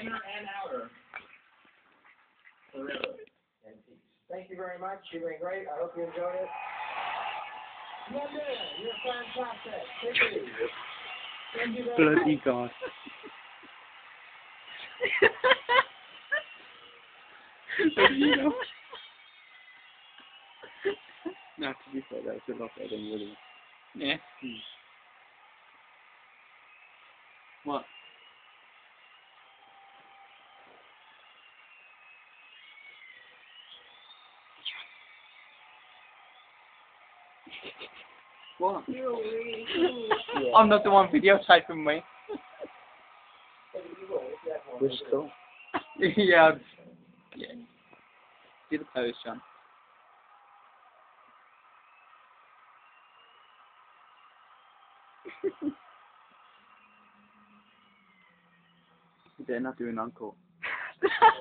and outer. Forever. And peace. Thank you very much. You've been great. I hope you enjoyed it. Linda, you're fantastic. Take it easy. Thank you very much. Bloody God. you know. No, to be fair, that's a lot better than Willie. Yeah. What? What? I'm not the one videotaping me. Bristol. yeah. Yeah. Do the pose, John. They're not doing encore.